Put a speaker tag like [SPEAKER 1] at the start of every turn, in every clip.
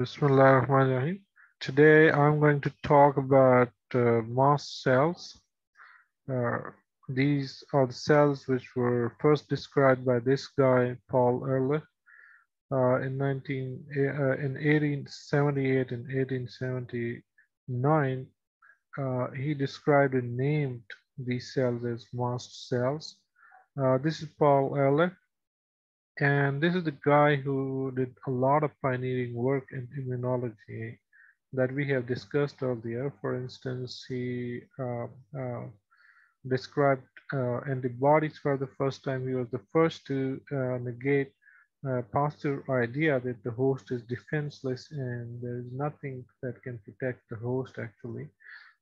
[SPEAKER 1] Bismillahirrahmanirrahim. Today I'm going to talk about uh, mast cells. Uh, these are the cells which were first described by this guy, Paul Ehrlich, uh, in 19, uh, in 1878 and 1879. Uh, he described and named these cells as mast cells. Uh, this is Paul Ehrlich. And this is the guy who did a lot of pioneering work in immunology that we have discussed earlier. For instance, he uh, uh, described uh, antibodies for the first time. He was the first to uh, negate uh, Pasteur idea that the host is defenseless and there is nothing that can protect the host actually.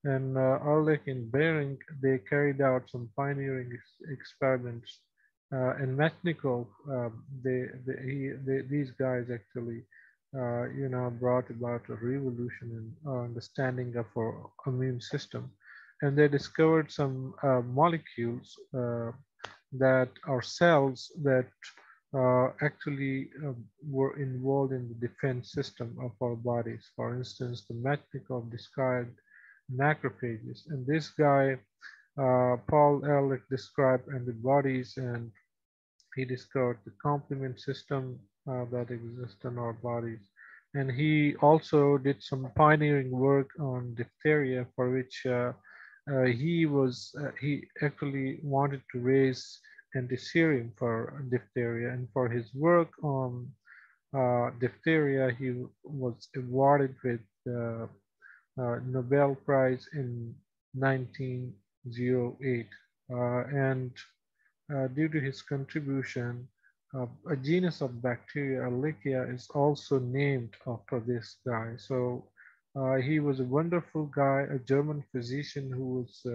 [SPEAKER 1] And uh, Ehrlich and Behring, they carried out some pioneering ex experiments uh, and Mechnikov, uh, they, they, he, they, these guys actually, uh, you know, brought about a revolution in understanding of our immune system. And they discovered some uh, molecules uh, that are cells that uh, actually were involved in the defense system of our bodies. For instance, the Mechnikov described macrophages. And this guy uh, Paul Ehrlich described antibodies and he discovered the complement system uh, that exists in our bodies. And he also did some pioneering work on diphtheria for which uh, uh, he was, uh, he actually wanted to raise antiserium for diphtheria. And for his work on diphtheria, he was awarded with the Nobel Prize in 19 08. Uh, and uh, due to his contribution, uh, a genus of bacteria, Ehrlichia, is also named after this guy. So he was a wonderful guy, a German physician who was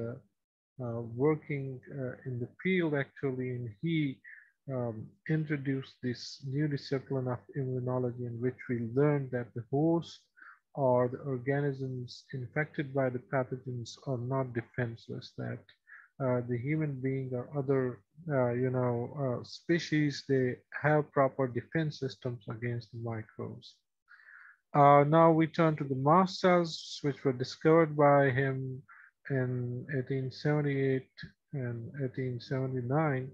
[SPEAKER 1] uh, working uh, in the field actually, and he um, introduced this new discipline of immunology in which we learned that the host or the organisms infected by the pathogens are not defenseless, that uh, the human being or other, uh, you know, uh, species, they have proper defense systems against the microbes. Uh, now we turn to the mast cells, which were discovered by him in 1878 and 1879.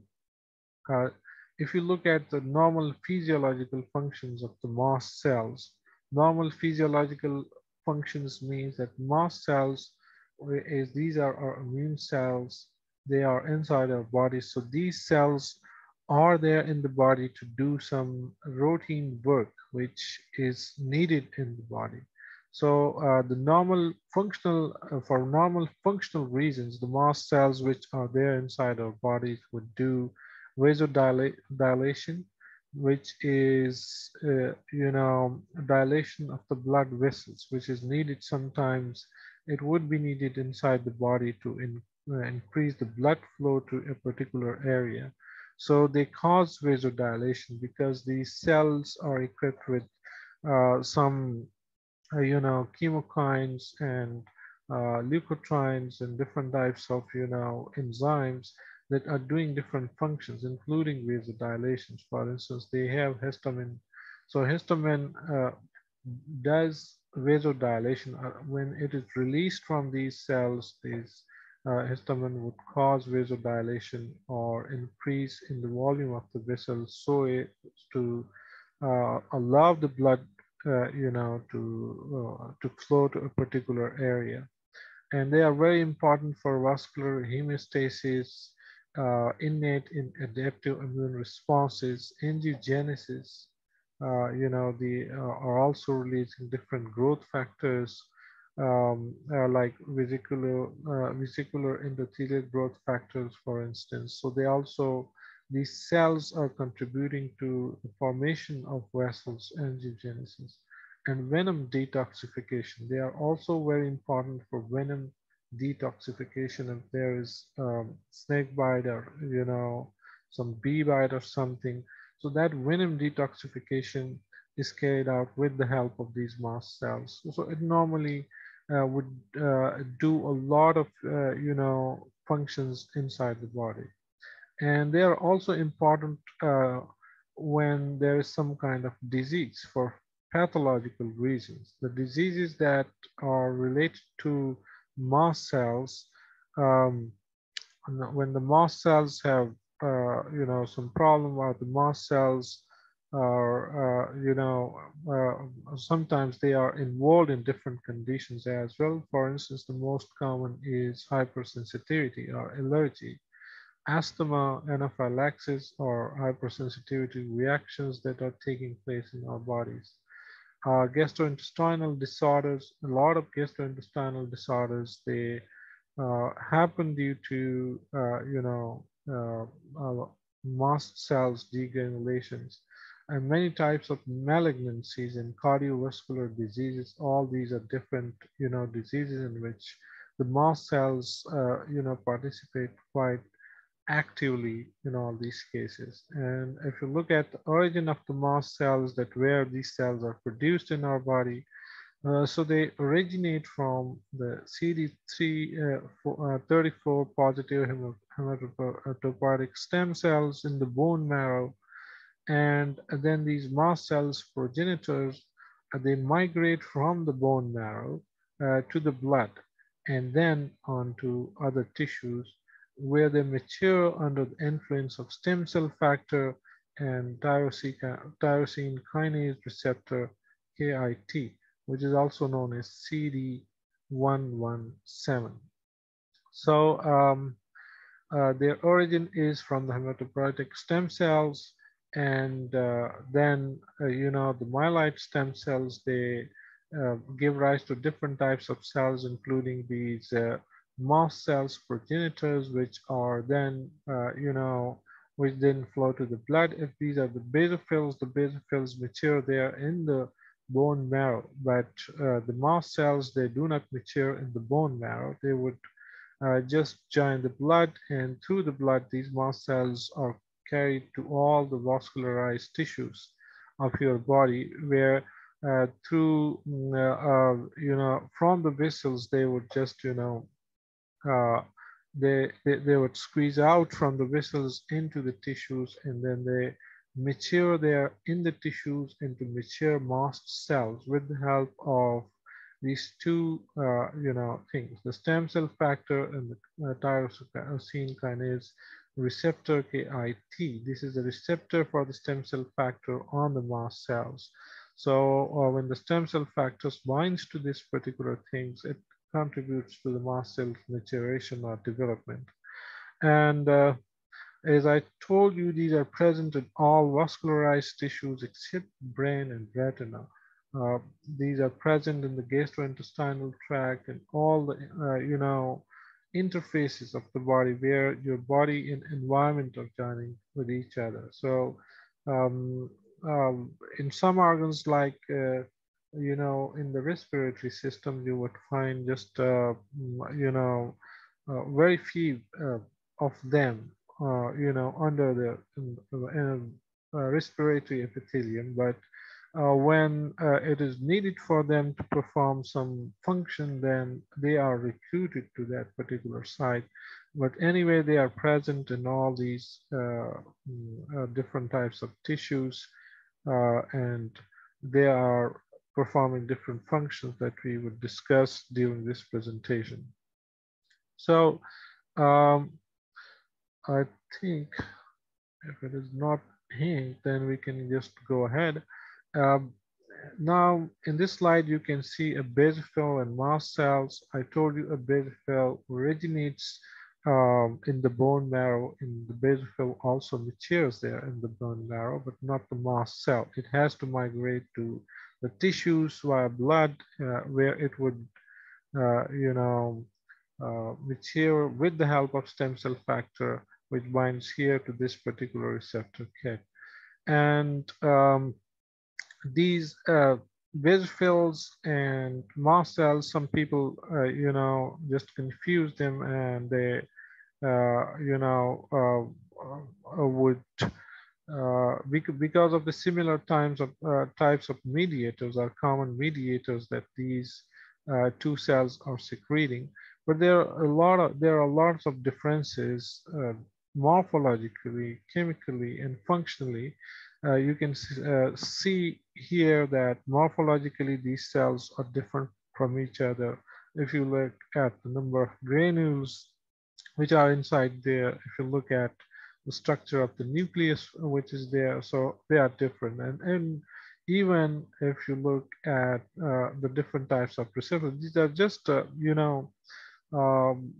[SPEAKER 1] Uh, if you look at the normal physiological functions of the mast cells, normal physiological functions means that mast cells is these are our immune cells. They are inside our body. So these cells are there in the body to do some routine work which is needed in the body. So uh, the normal functional uh, for normal functional reasons the mast cells which are there inside our bodies would do vasodilation which is, uh, you know, dilation of the blood vessels, which is needed sometimes. It would be needed inside the body to in, uh, increase the blood flow to a particular area. So they cause vasodilation because these cells are equipped with uh, some, uh, you know, chemokines and uh, leukotrienes and different types of, you know, enzymes that are doing different functions, including vasodilations. For instance, they have histamine. So histamine uh, does vasodilation uh, when it is released from these cells. These uh, histamine would cause vasodilation or increase in the volume of the vessels so as to uh, allow the blood, uh, you know, to uh, to flow to a particular area. And they are very important for vascular hemostasis, uh, innate and adaptive immune responses, angiogenesis, uh, you know, the uh, are also releasing different growth factors um, uh, like vesicular, uh, vesicular endothelial growth factors, for instance. So they also, these cells are contributing to the formation of vessels, angiogenesis, and venom detoxification. They are also very important for venom detoxification if there is um, snake bite or you know some bee bite or something. So that venom detoxification is carried out with the help of these mast cells. So it normally uh, would uh, do a lot of uh, you know functions inside the body. And they are also important uh, when there is some kind of disease for pathological reasons. The diseases that are related to mast cells, um, when the mast cells have, uh, you know, some problem or the mast cells are, uh, you know, uh, sometimes they are involved in different conditions as well. For instance, the most common is hypersensitivity or allergy, asthma, anaphylaxis, or hypersensitivity reactions that are taking place in our bodies. Uh, gastrointestinal disorders, a lot of gastrointestinal disorders, they uh, happen due to, uh, you know, uh, uh, mast cells degranulations and many types of malignancies and cardiovascular diseases. All these are different, you know, diseases in which the mast cells, uh, you know, participate quite actively in all these cases. And if you look at the origin of the mast cells, that where these cells are produced in our body, uh, so they originate from the CD3 uh, uh, 34 positive hematopoietic stem cells in the bone marrow and then these mast cells progenitors, uh, they migrate from the bone marrow uh, to the blood and then onto other tissues where they mature under the influence of stem cell factor and tyrosine kinase receptor KIT, which is also known as CD117. So um, uh, their origin is from the hematopoietic stem cells and uh, then uh, you know the myeloid stem cells they uh, give rise to different types of cells including these uh, mast cells progenitors which are then uh, you know which then flow to the blood. If these are the basophils the basophils mature there in the bone marrow but uh, the mast cells they do not mature in the bone marrow. They would just join the blood and through the blood these mast cells are carried to all the vascularized tissues of your body where uh, through, mm, uh, uh, you know, from the vessels, they would just, you know, uh, they, they, they would squeeze out from the vessels into the tissues and then they mature there in the tissues into mature mast cells with the help of these two, uh, you know, things, the stem cell factor and the uh, tyrosine kinase receptor KIT. This is a receptor for the stem cell factor on the mast cells. So uh, when the stem cell factors binds to these particular things, it contributes to the mast cell maturation or development. And uh, as I told you, these are present in all vascularized tissues except brain and retina. Uh, these are present in the gastrointestinal tract and all the, uh, you know, interfaces of the body where your body and environment are joining with each other. So um, um, in some organs like, uh, you know, in the respiratory system, you would find just, uh, you know, uh, very few uh, of them, uh, you know, under the respiratory epithelium, but uh, when uh, it is needed for them to perform some function, then they are recruited to that particular site. But anyway, they are present in all these mm, different types of tissues and they are performing different functions that we would discuss during this presentation. So um, I think if it is not pink, then we can just go ahead. Um, now, in this slide, you can see a basophil and mast cells. I told you a basophil originates um, in the bone marrow. In the basophil also matures there in the bone marrow, but not the mast cell. It has to migrate to the tissues via blood, uh, where it would, uh, you know, uh, mature with the help of stem cell factor, which binds here to this particular receptor kit. And um, these uh, basophils and mast cells, some people, uh, you know, just confuse them and they, uh, you know, uh, uh would, uh, because of the similar times of uh, types of mediators or common mediators that these two cells are secreting. But there are a lot of, there are lots of differences morphologically, chemically, and functionally uh, you can uh, see here that morphologically these cells are different from each other. If you look at the number of granules which are inside there, if you look at the structure of the nucleus which is there, so they are different. And, and even if you look at uh, the different types of receptors, these are just, uh, you know, um,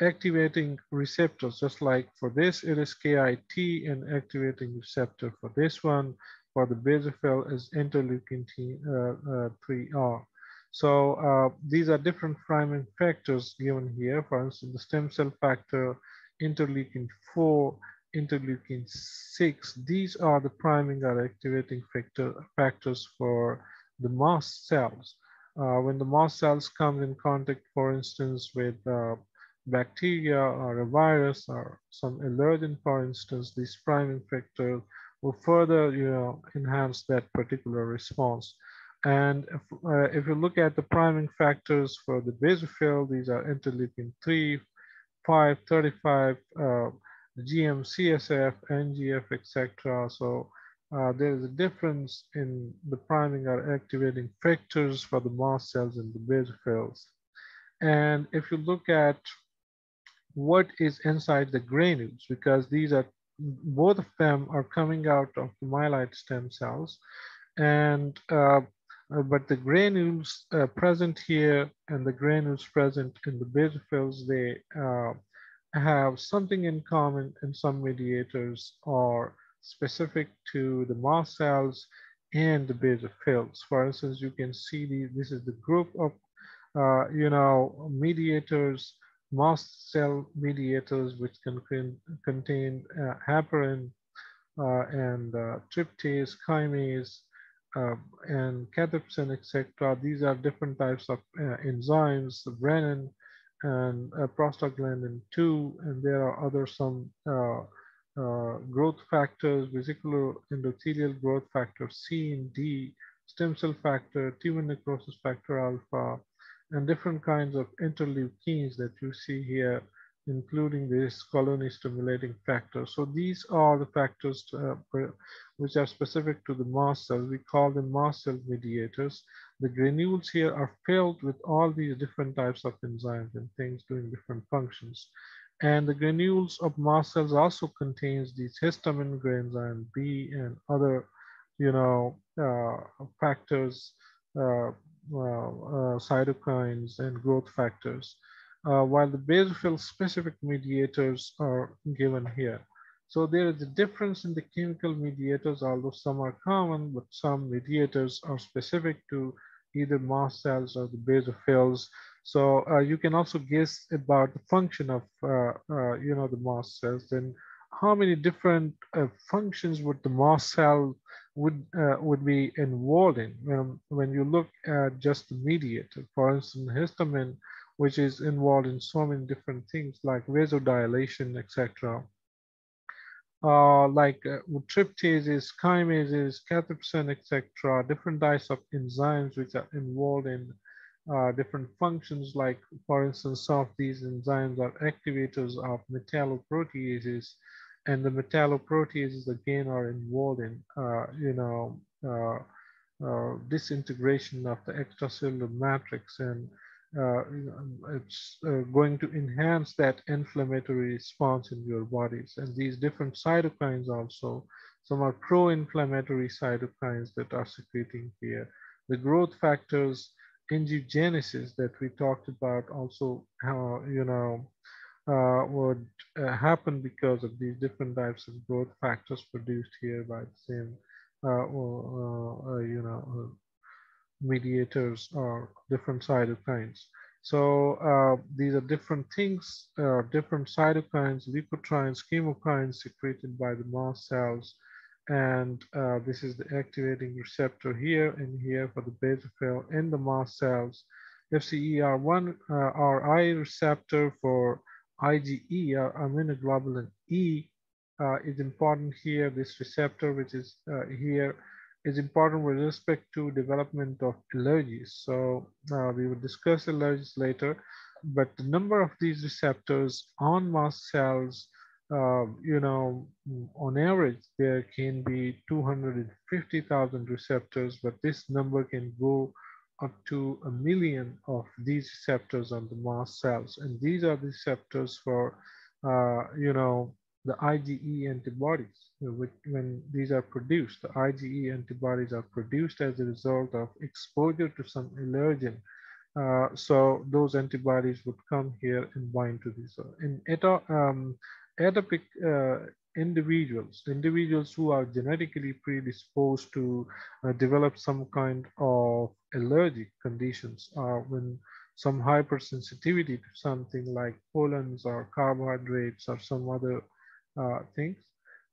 [SPEAKER 1] activating receptors, just like for this, it is KIT and activating receptor for this one, for the basophil is interleukin uh, uh, 3R. So uh, these are different priming factors given here. For instance, the stem cell factor, interleukin 4, interleukin 6. These are the priming or activating factor, factors for the mast cells. Uh, when the mast cells come in contact, for instance, with uh, bacteria or a virus or some allergen, for instance, these priming factors will further, you know, enhance that particular response. And if, uh, if you look at the priming factors for the basophil, these are interleukin 3, 5, 35, uh, GM, CSF, NGF, etc. So uh, there is a difference in the priming or activating factors for the mast cells and the basophils. And if you look at what is inside the granules, because these are, both of them are coming out of the myeloid stem cells. And, uh, uh but the granules uh, present here and the granules present in the basophils, they uh, have something in common and some mediators are specific to the mast cells and the basophils. For instance, you can see the, this is the group of, uh, you know, mediators, mast cell mediators, which can contain uh, heparin and tryptase, chymase, uh, and cathepsin, etc. These are different types of uh, enzymes, renin and prostaglandin 2, and there are other some uh, growth factors, vesicular endothelial growth factor C and D, stem cell factor, tumor necrosis factor alpha, and different kinds of interleukins that you see here, including this colony stimulating factor. So these are the factors to, uh, which are specific to the mast cell. We call them mast cell mediators. The granules here are filled with all these different types of enzymes and things doing different functions. And the granules of mast cells also contains these histamine, granzyme B, and other, you know, uh, factors, uh, uh, cytokines, and growth factors. Uh, while the basophil specific mediators are given here. So there is a difference in the chemical mediators, although some are common, but some mediators are specific to either mast cells or the basophils. So uh, you can also guess about the function of, uh, uh, you know, the mast cells and how many different uh, functions would the mast cell would uh, would be involved in when, when you look at just the mediator. For instance, histamine, which is involved in so many different things like vasodilation, etc. Uh, like uh, tryptases, chymases, cathepsin, etc. Different types of enzymes which are involved in uh, different functions like, for instance, some of these enzymes are activators of metalloproteases and the metalloproteases again are involved in, uh, you know, uh, uh disintegration of the extracellular matrix and it's uh, going to enhance that inflammatory response in your bodies. And these different cytokines also, some are pro-inflammatory cytokines that are secreting here. The growth factors angiogenesis that we talked about also you know uh, would uh, happen because of these different types of growth factors produced here by the same uh, uh, you know uh, mediators or different cytokines. So uh, these are different things, different cytokines, leukotrienes, chemokines secreted by the mast cells and uh, this is the activating receptor here and here for the basophil in the mast cells. FCER1 uh, RI receptor for IgE or immunoglobulin E uh, is important here. This receptor, which is uh, here, is important with respect to development of allergies. So uh, we will discuss allergies later, but the number of these receptors on mast cells uh, you know, on average, there can be 250,000 receptors, but this number can go up to a million of these receptors on the mast cells. And these are the receptors for, uh, you know, the IgE antibodies. Which, when these are produced, the IgE antibodies are produced as a result of exposure to some allergen. Uh, so those antibodies would come here and bind to these. In um, atopic uh, individuals, individuals who are genetically predisposed to uh, develop some kind of allergic conditions uh, when some hypersensitivity to something like pollens or carbohydrates or some other uh, things.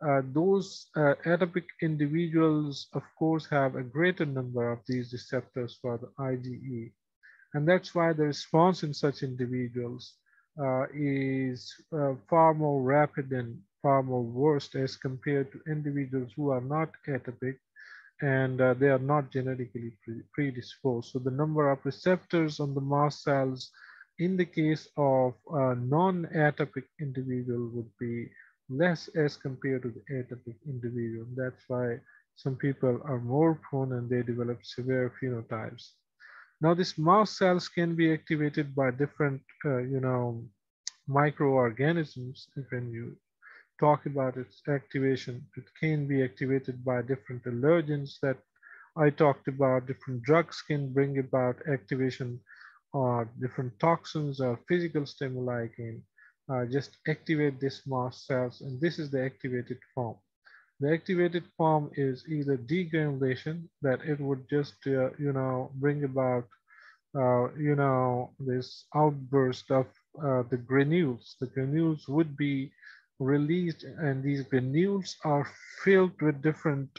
[SPEAKER 1] Uh, those uh, atopic individuals, of course, have a greater number of these receptors for the IgE. And that's why the response in such individuals uh, is uh, far more rapid and far more worse as compared to individuals who are not atopic and uh, they are not genetically pre predisposed. So the number of receptors on the mast cells in the case of a non-atopic individual would be less as compared to the atopic individual. That's why some people are more prone and they develop severe phenotypes. Now, these mouse cells can be activated by different, uh, you know, microorganisms. When you talk about its activation, it can be activated by different allergens that I talked about. Different drugs can bring about activation or different toxins or physical stimuli can uh, just activate this mast cells. And this is the activated form. The activated form is either degranulation, that it would just, uh, you know, bring about, uh, you know, this outburst of uh, the granules. The granules would be released and these granules are filled with different,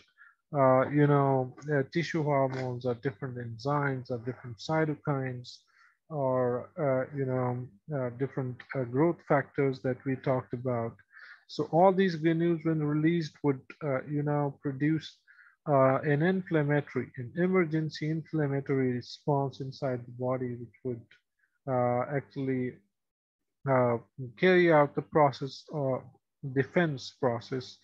[SPEAKER 1] uh, you know, uh, tissue hormones or different enzymes or different cytokines or, uh, you know, uh, different growth factors that we talked about. So all these granules when released would, uh, you know, produce uh, an inflammatory, an emergency inflammatory response inside the body, which would uh, actually uh, carry out the process or defense process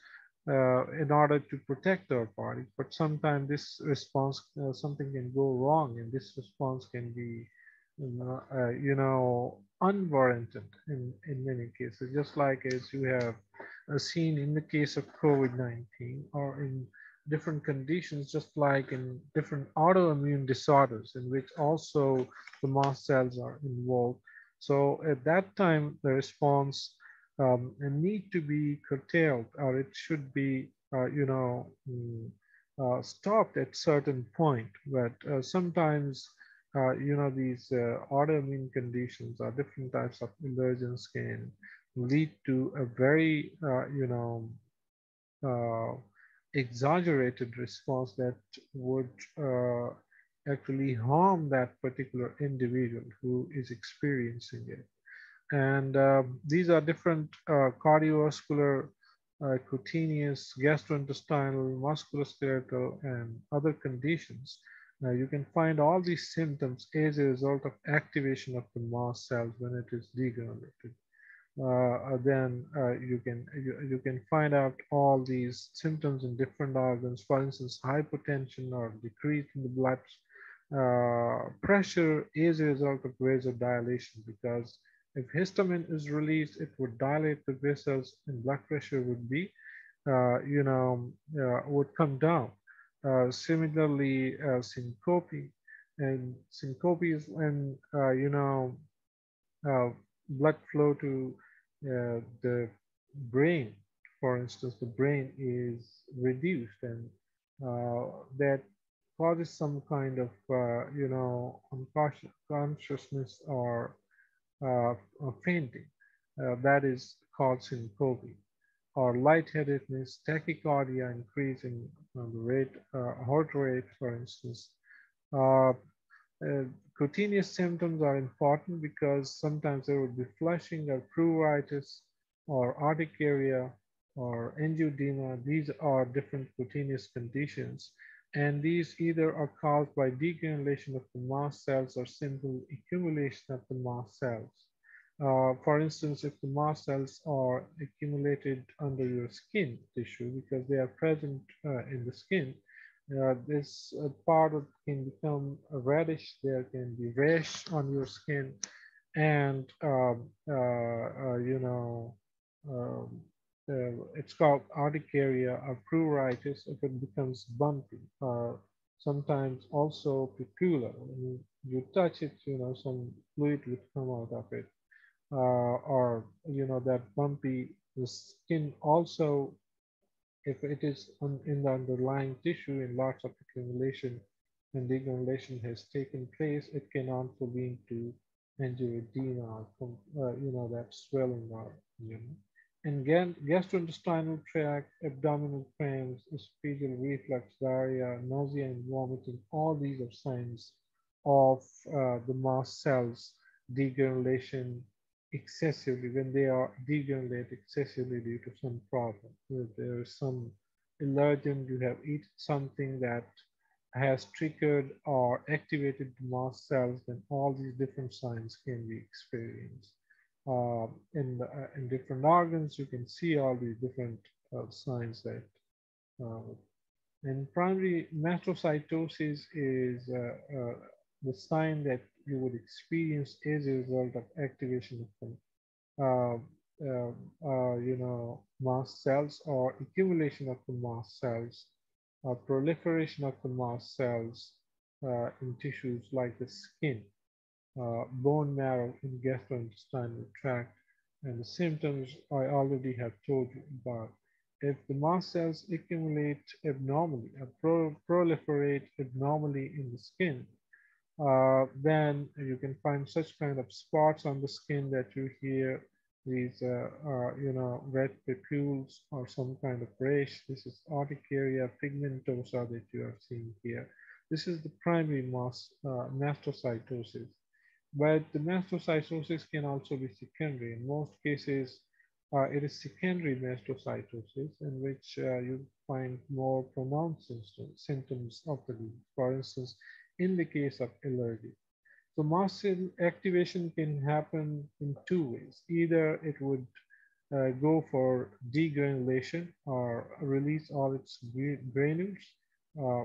[SPEAKER 1] uh, in order to protect our body. But sometimes this response, uh, something can go wrong and this response can be, you know, unwarranted in, in many cases, just like as you have uh, seen in the case of COVID-19 or in different conditions, just like in different autoimmune disorders in which also the mast cells are involved. So at that time, the response um, need to be curtailed or it should be, uh, you know, mm, uh, stopped at certain point. But uh, sometimes uh, you know, these uh, autoimmune conditions or different types of allergens can lead to a very, uh, you know, uh, exaggerated response that would uh, actually harm that particular individual who is experiencing it. And um, these are different uh, cardiovascular, cutaneous, gastrointestinal, musculoskeletal, and other conditions now you can find all these symptoms as a result of activation of the mast cells when it is degranulated. Uh, then uh, you can you, you, can find out all these symptoms in different organs. For instance, hypertension or decrease in the blood uh, pressure is a result of vasodilation because if histamine is released, it would dilate the vessels and blood pressure would be, uh, you know, uh, would come down. Uh, similarly, uh, syncope, and syncope is when, uh, you know, uh, blood flow to uh, the brain. For instance, the brain is reduced and that causes some kind of, you know, unconsciousness or fainting. that is called syncope or lightheadedness, tachycardia, increasing the rate, uh, heart rate, for instance. Uh, uh, cutaneous symptoms are important because sometimes there would be flushing or pruritus or urticaria or angioedema. These are different cutaneous conditions. And these either are caused by degranulation of the mast cells or simple accumulation of the mast cells. Uh, for instance, if the mast cells are accumulated under your skin tissue because they are present uh, in the skin, uh, this uh, part of can become reddish. There can be rash on your skin, and um, uh, you know um, it's called urticaria or pruritus if it becomes bumpy. sometimes also papular. When you touch it, you know some fluid would come out of it uh, or you know that bumpy the skin also if it is in the underlying tissue in lots of accumulation and degranulation has taken place it can also lead to angioedema uh, you know that swelling or you know and gastrointestinal tract abdominal cramps esophageal reflux diarrhea nausea and vomiting all these are signs of uh, the mast cells degranulation excessively when they are degranulate excessively due to some problem. There is some allergen, you have eaten something that has triggered or activated the mast cells, then all these different signs can be experienced. Uh, in, the, uh, in different organs, you can see all these different uh, signs that. Uh, and primary mastocytosis is uh, uh, the sign that you would experience as a result of activation of uh, uh, uh, you know, mast cells or accumulation of the mast cells or proliferation of the mast cells uh, in tissues like the skin, uh, bone marrow, and gastrointestinal tract. And the symptoms I already have told you about. If the mast cells accumulate abnormally or pro proliferate abnormally in the skin, uh, then you can find such kind of spots on the skin that you hear these, uh, uh, you know, red papules or some kind of rash. This is urticaria pigmentosa that you are seeing here. This is the primary mast, uh, mastocytosis. But the mastocytosis can also be secondary. In most cases, uh, it is secondary mastocytosis in which you find more pronounced symptoms of the disease. For instance, in the case of allergy. So mast cell activation can happen in two ways. Either it would uh, go for degranulation or release all its granules uh,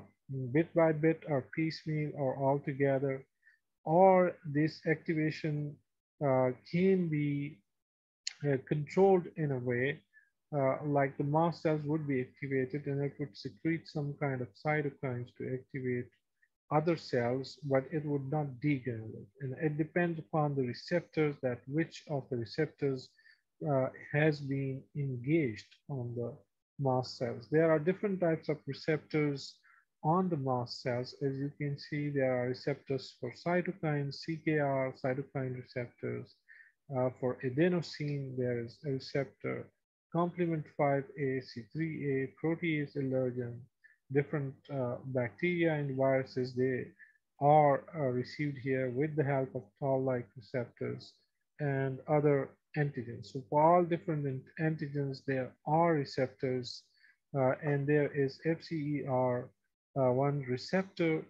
[SPEAKER 1] bit by bit or piecemeal or altogether, or this activation uh, can be uh, controlled in a way uh, like the mast cells would be activated and it would secrete some kind of cytokines to activate other cells, but it would not degranulate. And it depends upon the receptors that which of the receptors uh, has been engaged on the mast cells. There are different types of receptors on the mast cells. As you can see, there are receptors for cytokines, CKR, cytokine receptors. Uh, for adenosine, there is a receptor, complement 5A, C3A, protease allergen, different uh, bacteria and viruses, they are uh, received here with the help of toll-like receptors and other antigens. So for all different antigens, there are receptors uh, and there is FCER, uh, one receptor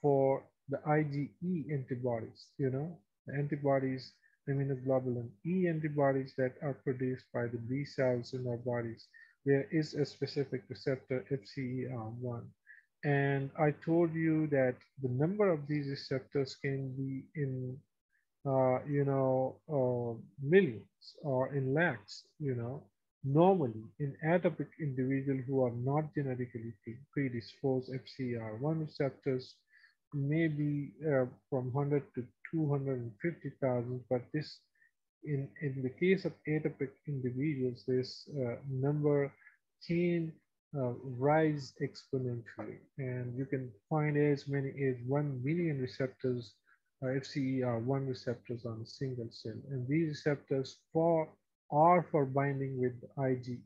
[SPEAKER 1] for the IgE antibodies, you know, the antibodies, immunoglobulin E antibodies that are produced by the B cells in our bodies there is a specific receptor FCER1. And I told you that the number of these receptors can be in, uh, you know, uh, millions or in lakhs, you know, normally in atopic individuals who are not genetically predisposed FCER1 receptors may be uh, from 100 to 250,000, but this in, in the case of atopic individuals, this uh, number can uh, rise exponentially. And you can find as many as 1 million receptors, uh, FCER1 receptors on a single cell. And these receptors for are for binding with IgE,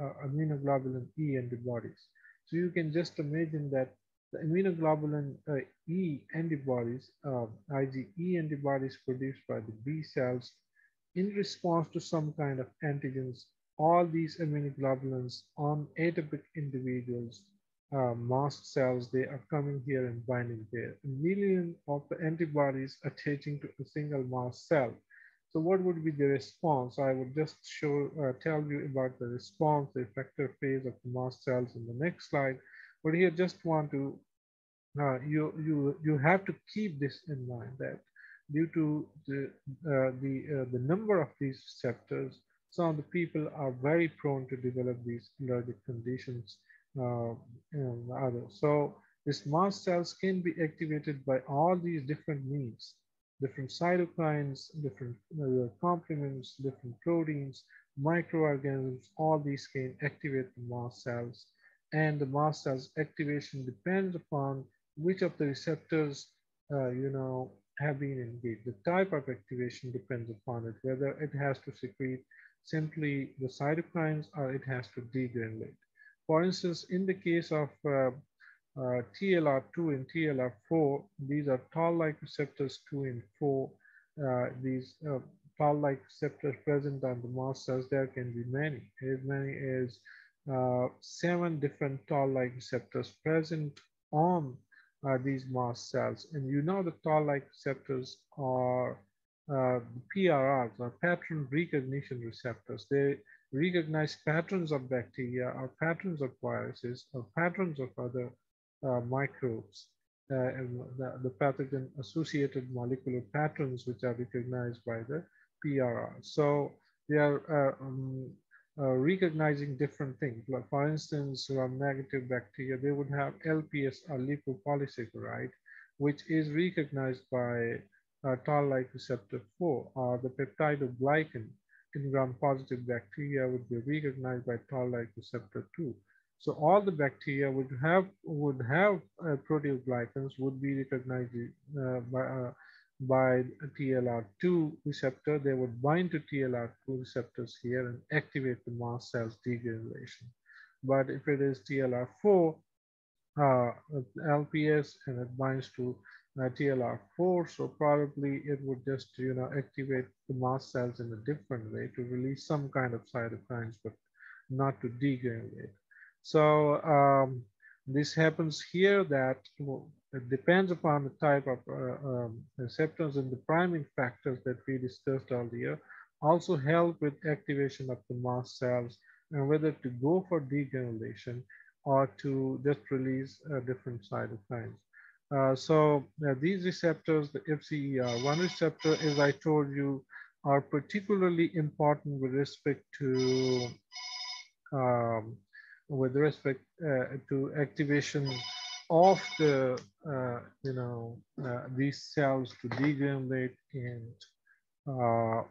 [SPEAKER 1] uh, immunoglobulin E antibodies. So you can just imagine that the immunoglobulin uh, E antibodies, uh, IgE antibodies produced by the B cells in response to some kind of antigens, all these immunoglobulins on atopic individuals, uh, mast cells, they are coming here and binding there. A million of the antibodies attaching to a single mast cell So what would be the response? I would just show, uh, tell you about the response, the effector phase of the mast cells in the next slide. But here just want to, uh, you, you, you have to keep this in mind that due to the, uh, the, uh, the number of these receptors, some of the people are very prone to develop these allergic conditions uh, and others. So this mast cells can be activated by all these different means different cytokines, different uh, complements, different proteins, microorganisms, all these can activate the mast cells. And the mast cells activation depends upon which of the receptors, uh, you know, have been engaged. The type of activation depends upon it, whether it has to secrete simply the cytokines or it has to degranulate. For instance, in the case of uh, uh, TLR2 and TLR4, these are toll-like receptors 2 and 4. Uh, these uh, toll-like receptors present on the mast cells, there can be many, as many as uh, seven different toll-like receptors present on uh, these mast cells. And you know the toll-like receptors are uh, PRRs, or pattern recognition receptors. They recognize patterns of bacteria or patterns of viruses or patterns of other uh, microbes uh, and the, the, pathogen associated molecular patterns which are recognized by the PRR. So they are uh, um, uh, recognizing different things. Like for instance, gram negative bacteria, they would have LPS or lipopolysaccharide, which is recognized by uh, toll-like receptor 4 or the peptidoglycan in gram-positive bacteria would be recognized by toll-like receptor 2. So all the bacteria would have would have uh, proteoglycans would be recognized uh, by, uh, by TLR2 receptor. They would bind to TLR2 receptors here and activate the mast cells degranulation. But if it is TLR4, uh, LPS and it binds to uh, TLR4, so probably it would just you know activate the mast cells in a different way to release some kind of cytokines, but not to degranulate. So um, this happens here that it depends upon the type of uh, um, receptors and the priming factors that we discussed earlier also help with activation of the mast cells and whether to go for degranulation or to just release uh, different cytokines. Uh, so uh, these receptors, the FCER1 receptor, as I told you, are particularly important with respect to um, with respect uh, to activation of the, uh, you know, uh, these cells to degranulate and uh,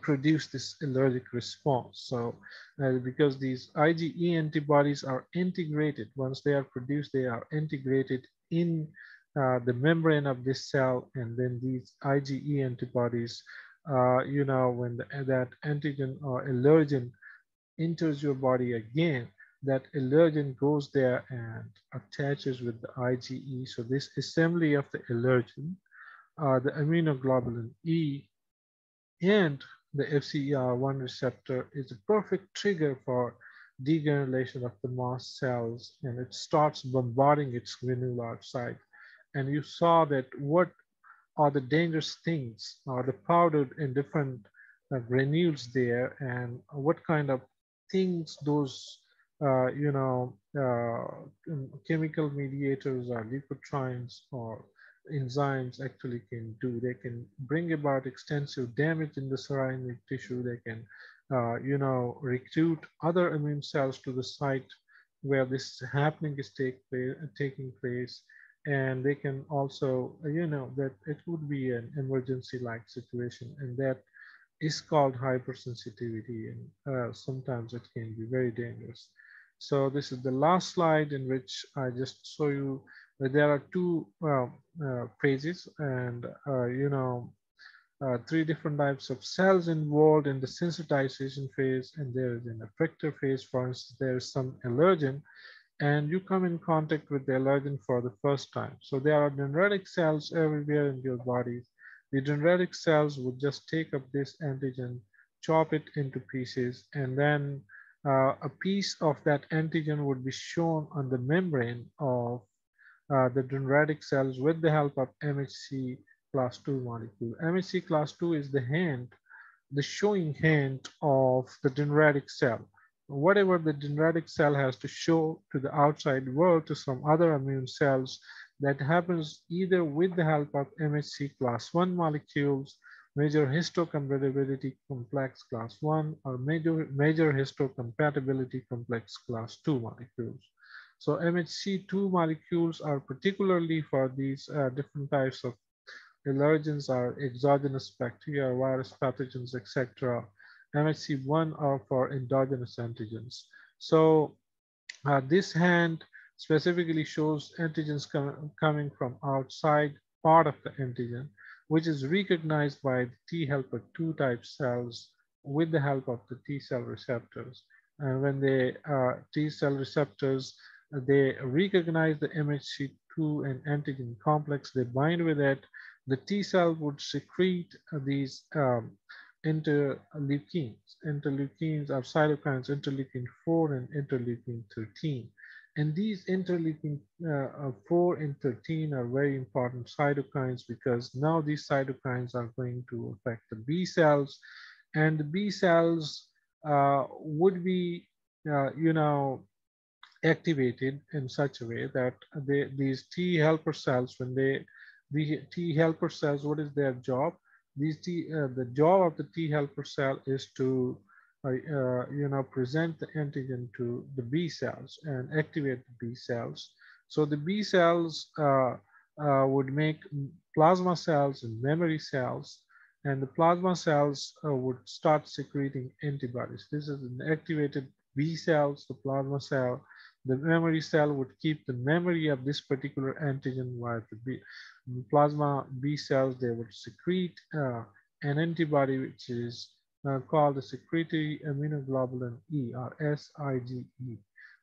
[SPEAKER 1] produce this allergic response. So uh, because these IgE antibodies are integrated, once they are produced, they are integrated in uh, the membrane of this cell and then these IgE antibodies, you know, when the, that antigen or allergen enters your body again, that allergen goes there and attaches with the IgE. So this assembly of the allergen, the immunoglobulin E and the FCER1 receptor is a perfect trigger for degranulation of the mast cells and it starts bombarding its granular site. And you saw that what are the dangerous things are the powdered in different uh, granules there and what kind of things those uh, you know, uh, chemical mediators or leukotrienes or enzymes actually can do. They can bring about extensive damage in the surrounding tissue. They can, uh, you know, recruit other immune cells to the site where this happening is take taking place. And they can also, you know, that it would be an emergency-like situation. And that is called hypersensitivity. And uh, sometimes it can be very dangerous. So this is the last slide in which I just show you that there are two uh, phases and, uh, you know, uh, three different types of cells involved in the sensitization phase and there is an effector phase. For instance, there is some allergen and you come in contact with the allergen for the first time. So there are dendritic cells everywhere in your body. The dendritic cells would just take up this antigen, chop it into pieces, and then uh, a piece of that antigen would be shown on the membrane of uh, the dendritic cells with the help of MHC class 2 molecule. MHC class 2 is the hand the showing hint of the dendritic cell. Whatever the dendritic cell has to show to the outside world to some other immune cells that happens either with the help of MHC class 1 molecules, major histocompatibility complex class 1, or major, major histocompatibility complex class 2 molecules. So MHC2 molecules are particularly for these uh, different types of allergens are exogenous bacteria, virus pathogens, etc. MHC1 are for endogenous antigens. So uh, this hand specifically shows antigens com coming from outside part of the antigen, which is recognized by the T helper 2 type cells with the help of the T cell receptors. And when the uh, T cell receptors, they recognize the MHC2 and antigen complex, they bind with it, the T cell would secrete these um, interleukins. Interleukins are cytokines, interleukin 4 and interleukin 13. And these interleukin uh, 4 and 13 are very important cytokines because now these cytokines are going to affect the B cells and the B cells uh, would be, uh, you know, activated in such a way that they, these T helper cells, when they, the T helper cells, what is their job? These T, uh, the job of the T helper cell is to uh, you know, present the antigen to the B cells and activate the B cells. So the B cells uh, uh, would make plasma cells and memory cells, and the plasma cells uh, would start secreting antibodies. This is an activated B cells, the plasma cell. The memory cell would keep the memory of this particular antigen while the, B, plasma B cells, they would secrete uh, an antibody which is uh, called the secretory immunoglobulin E or SIGE.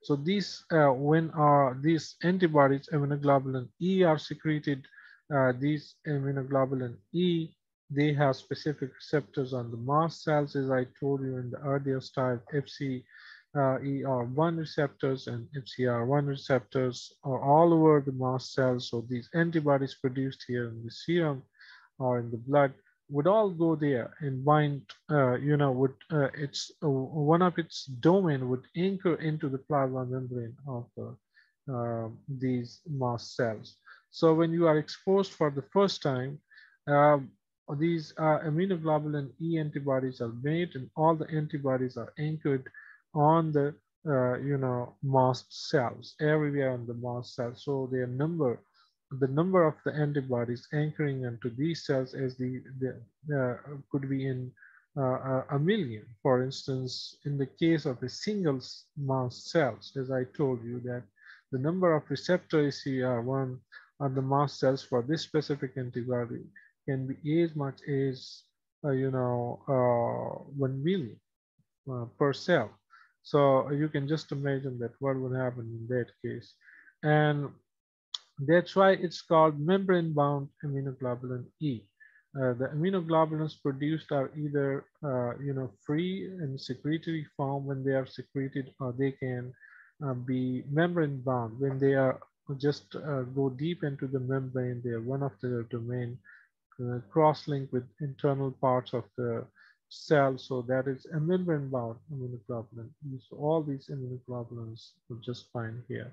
[SPEAKER 1] So these, uh, when are these antibodies immunoglobulin E are secreted, uh, these immunoglobulin E, they have specific receptors on the mast cells, as I told you in the earlier slide, FC uh, ER1 receptors and FCR1 receptors are all over the mast cells. So these antibodies produced here in the serum or in the blood would all go there and bind, uh, you know, would uh, it's uh, one of its domain would anchor into the plasma membrane of um, these mast cells. So when you are exposed for the first time, um, these immunoglobulin E antibodies are made and all the antibodies are anchored on the, uh, you know, mast cells, everywhere on the mast cells. So their number the number of the antibodies anchoring onto these cells as the, the uh, could be in uh, a million. For instance, in the case of a single mouse cells, as I told you that the number of receptor ACR1 on the mouse cells for this specific antibody can be as much as, uh, you know, uh, 1 million uh, per cell. So you can just imagine that what would happen in that case. And that's why it's called membrane-bound immunoglobulin E. Uh, the immunoglobulins produced are either, uh, you know, free in secretory form when they are secreted, or they can uh, be membrane-bound when they are just uh, go deep into the membrane. They are one of the domain uh, cross-link with internal parts of the cell. So that is a membrane-bound immunoglobulin. So all these immunoglobulins are just fine here.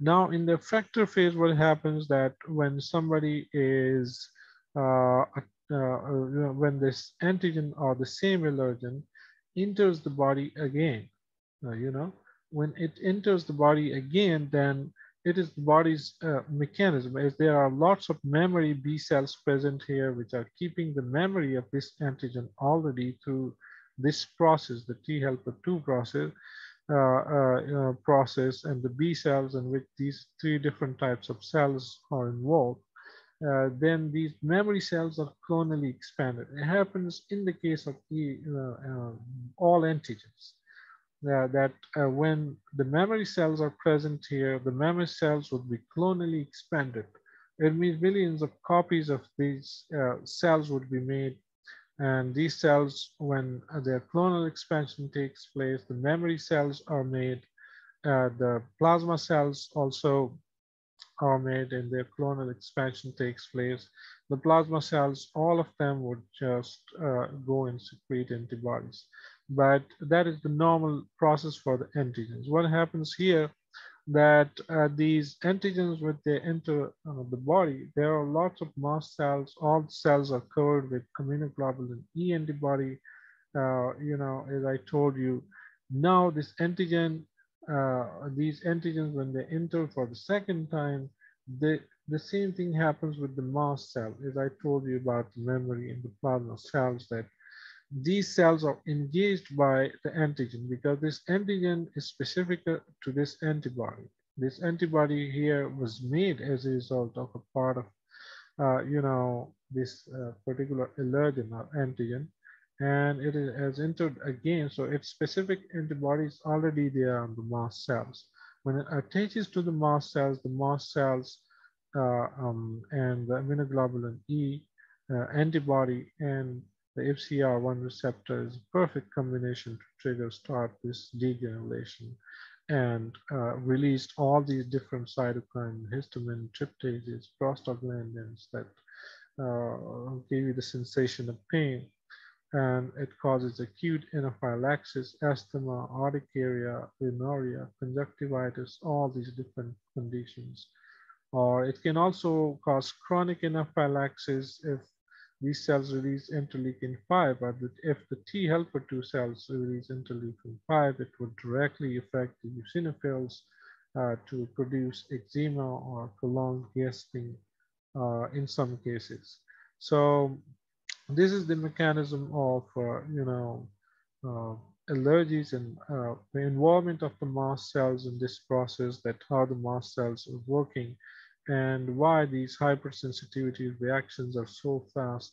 [SPEAKER 1] Now in the effector phase, what happens that when somebody is, uh, uh, when this antigen or the same allergen enters the body again, uh, you know, when it enters the body again, then it is the body's uh, mechanism as there are lots of memory B cells present here, which are keeping the memory of this antigen already through this process, the T helper 2 process. Uh, uh, process and the B cells in which these three different types of cells are involved, uh, then these memory cells are clonally expanded. It happens in the case of the, all antigens. Uh, that uh, when the memory cells are present here, the memory cells would be clonally expanded. It means millions of copies of these uh, cells would be made and these cells, when their clonal expansion takes place, the memory cells are made. Uh, the plasma cells also are made and their clonal expansion takes place, the plasma cells, all of them would just uh, go and secrete antibodies. But that is the normal process for the antigens. What happens here that uh, these antigens, when they enter uh, the body, there are lots of mast cells. All the cells are covered with immunoglobulin E antibody. Uh, you know, as I told you, now this antigen, uh, these antigens, when they enter for the second time, the, the same thing happens with the mast cell, as I told you about the memory in the plasma cells that these cells are engaged by the antigen because this antigen is specific to this antibody. This antibody here was made as a result of a part of, uh, you know, this uh, particular allergen or antigen, and it has entered again. So its specific antibody is already there on the mast cells. When it attaches to the mast cells, the mast cells uh, um, and the immunoglobulin E uh, antibody and the FcR1 receptor is a perfect combination to trigger start this degranulation and uh, released all these different cytokine, histamine, tryptases, prostaglandins that uh, give you the sensation of pain. And it causes acute anaphylaxis, asthma, urticaria, rhinorrhea, conjunctivitis, all these different conditions. Or it can also cause chronic anaphylaxis if these cells release interleukin 5, but if the T helper 2 cells release interleukin 5, it would directly affect the eosinophils uh, to produce eczema or prolonged gasping uh, in some cases. So this is the mechanism of, uh, you know, uh, allergies and uh, the involvement of the mast cells in this process that how the mast cells are working and why these hypersensitivity reactions are so fast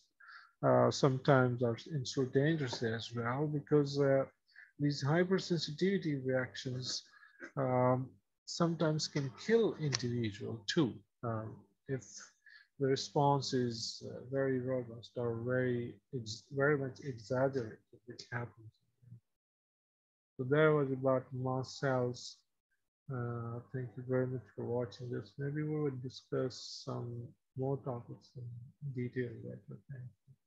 [SPEAKER 1] uh, sometimes are so dangerous as well because uh, these hypersensitivity reactions um, sometimes can kill individual too. Um, if the response is uh, very robust or very very much exaggerated which happens. So there was about mast cells uh, thank you very much for watching this. Maybe we would discuss some more topics in detail later. Thank you.